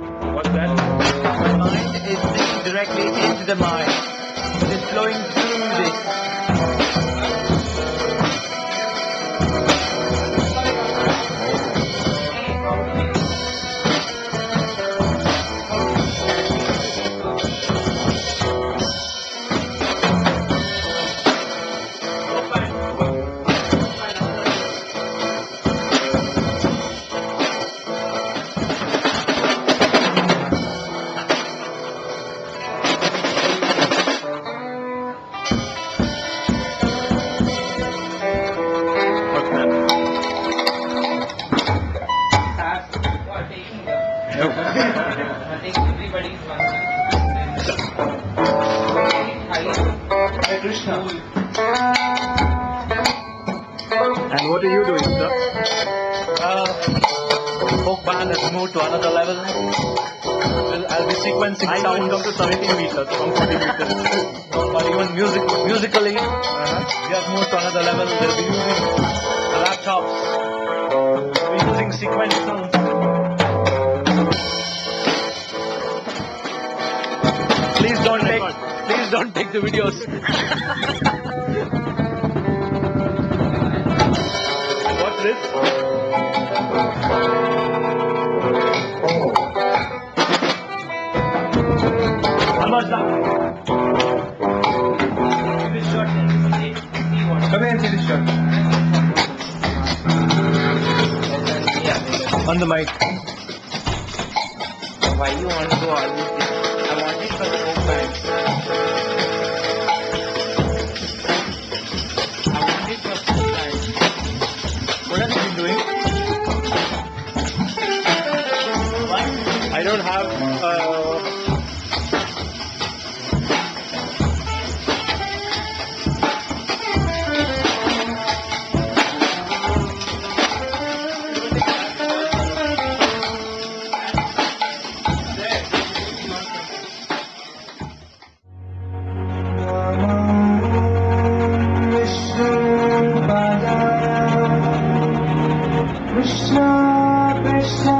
What's that? My mind is directly into the mind. It is flowing Krishna. And what are you doing, sir? Uh, folk band has moved to another level. Well, I'll be sequencing I know it to 70 meters from 40 meters. But even music, musically, Uh-huh. we have moved to another level. We'll be using laptops. We'll be using sequence sounds. Please don't take, please don't take the videos. What's this? This Come here and see this shot. On the mic. Why you want to do all things? I want it for the folk I don't have. Uh, Krishna Krishna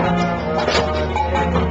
Música